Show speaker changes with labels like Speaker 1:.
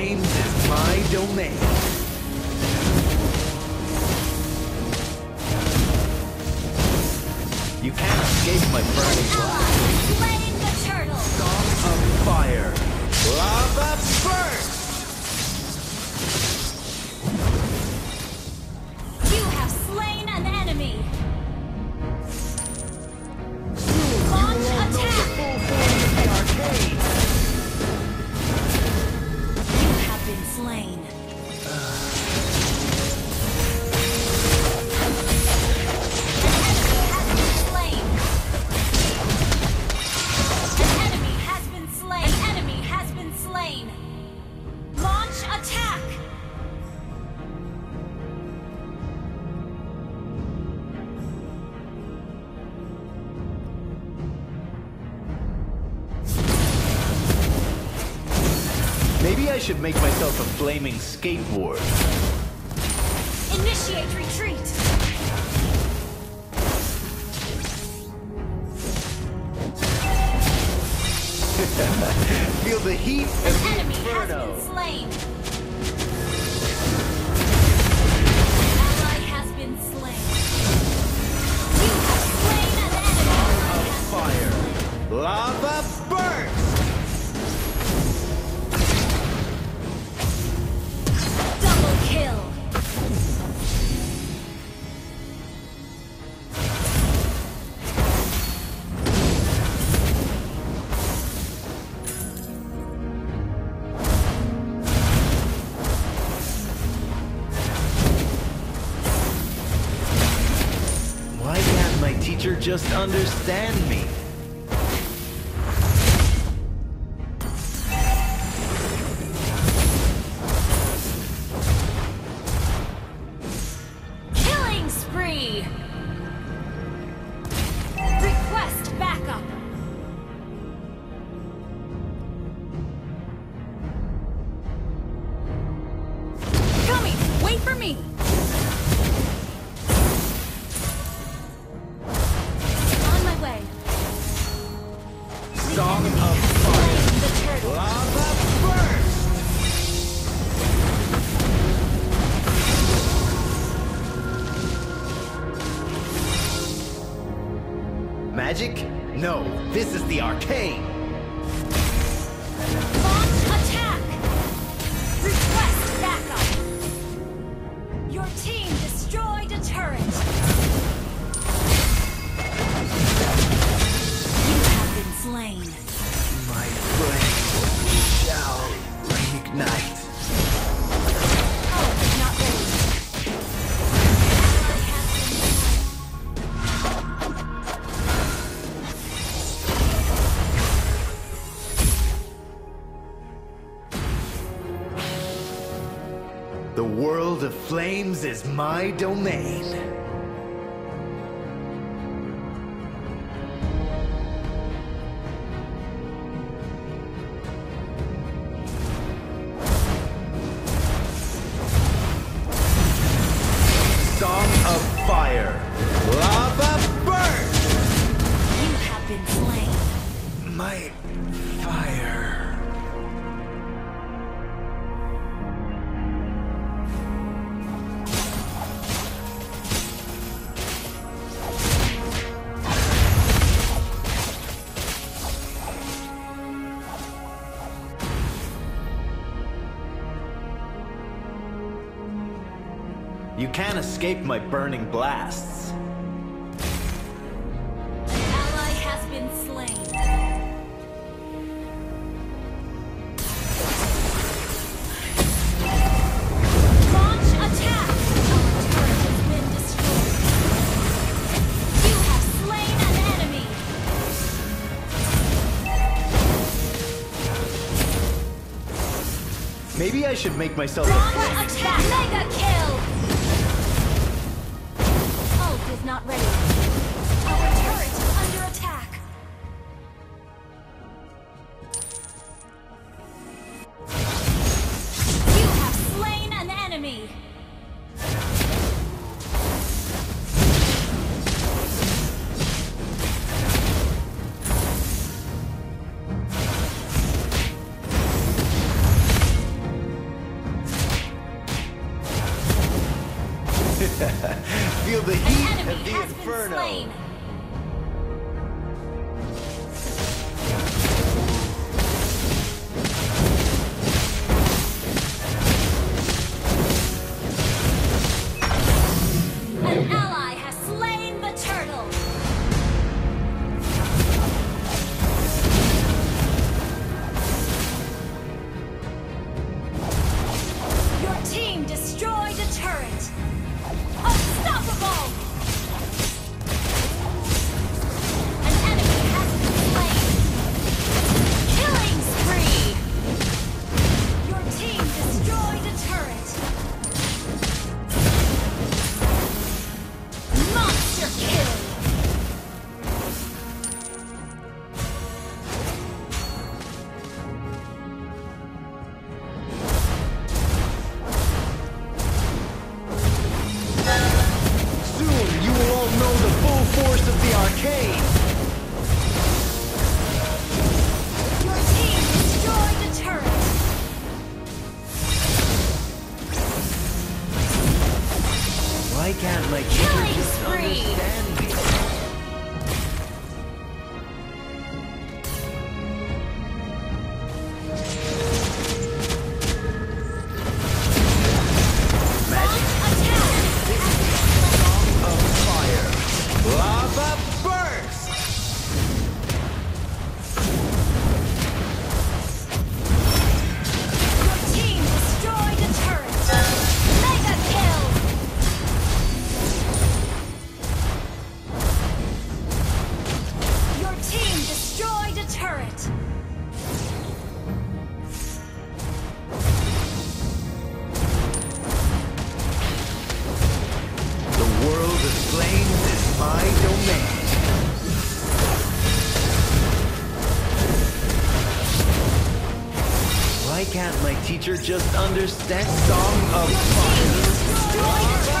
Speaker 1: flames is my domain. You can't escape my burning blast.
Speaker 2: Slaying the turtle!
Speaker 1: Song of fire. Lava burst! Should make myself a flaming skateboard.
Speaker 2: Initiate retreat!
Speaker 1: Feel the heat
Speaker 2: An
Speaker 1: of the
Speaker 2: enemy has
Speaker 1: inferno. Teacher just understand me? Song of fire. Lava burst! Magic? No, this is the arcane. The world of flames is my domain. Song of fire. Lava!
Speaker 2: You have been slain.
Speaker 1: My fire. You can't escape my burning blasts.
Speaker 2: Ally has been slain. Launch attack! Our has been destroyed. You have slain an enemy.
Speaker 1: Maybe I should make myself a
Speaker 2: Launch attack! Mega kill! Is not ready. Inferno. can't make
Speaker 1: Killing
Speaker 2: you
Speaker 1: spree.
Speaker 2: teacher just understands Song of Fire.